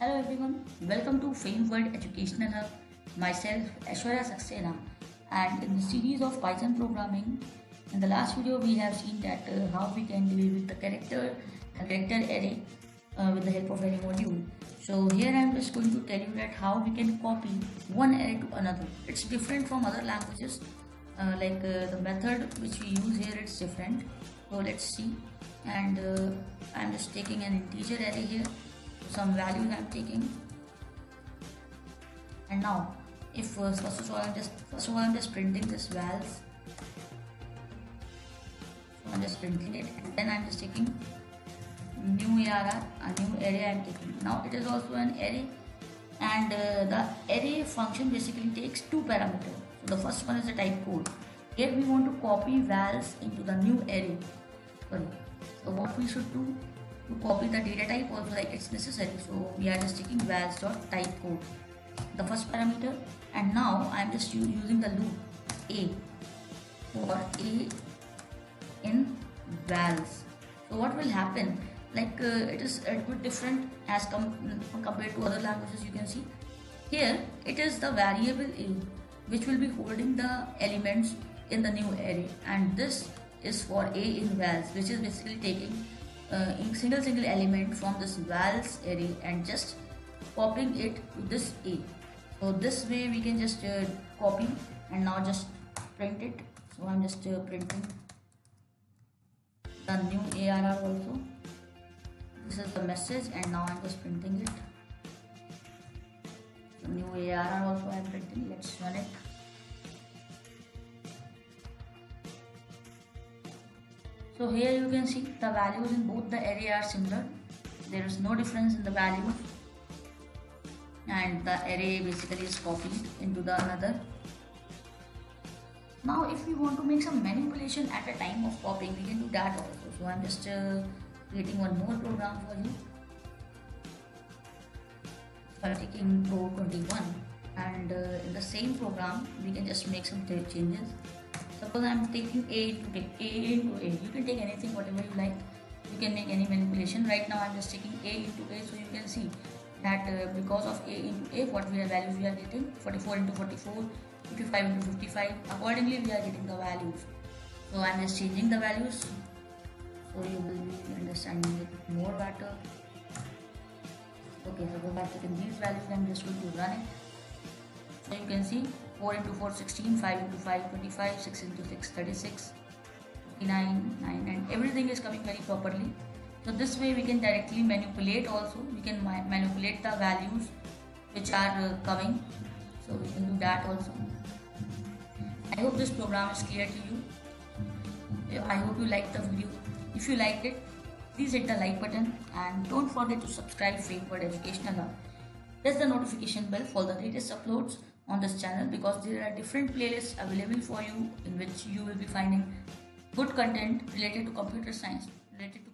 Hello everyone, welcome to Fame World Educational Hub. Myself Aishwarya Saxena and in the series of Python programming, in the last video we have seen that uh, how we can deal with the character, the character array uh, with the help of any module. So here I am just going to tell you that how we can copy one array to another. It's different from other languages uh, like uh, the method which we use here it's different. So let's see and uh, I'm just taking an integer array here some values I'm taking. And now if uh, first of all I'm just first of all I'm just printing this vals so I'm just printing it and then I'm just taking new ARR a new array I'm taking. Now it is also an array and uh, the array function basically takes two parameters. So the first one is the type code. Here we want to copy vals into the new array. Sorry. So what we should do to copy the data type also like it's necessary. So we are just taking vals dot type code the first parameter. And now I am just using the loop a for a in vals so what will happen? Like uh, it is a bit different as com compared to other languages you can see. Here it is the variable a which will be holding the elements in the new array. And this is for a in vals which is basically taking uh, single single element from this vals array and just copying it to this a. So this way we can just uh, copy and now just print it. So i'm just uh, printing the new arr also. This is the message and now i'm just printing it. The new arr also i'm printing. Let's run it So here you can see the values in both the array are similar. There is no difference in the value and the array basically is copied into the another. Now if we want to make some manipulation at the time of copying we can do that also. So I'm just uh, creating one more program for you. I'm taking Pro 21 and uh, in the same program we can just make some changes suppose I'm taking A into A into A you can take anything whatever you like. You can make any manipulation. Right now I'm just taking A into A so you can see that uh, because of A into A what we are values we are getting? 44 into 44 55 into 55 accordingly we are getting the values. So I'm just changing the values. So you will be understanding it more better. Okay so go back to these values I'm just going to run it. So you can see 4 into 4 16 5 into 5 25 6 into 6 36 59 9 and everything is coming very properly. So this way we can directly manipulate also. We can ma manipulate the values which are uh, coming. So we can do that also. I hope this program is clear to you. I hope you like the video. If you liked it please hit the like button and don't forget to subscribe World Educational Hub. Press the notification bell for the latest uploads on this channel because there are different playlists available for you in which you will be finding good content related to computer science related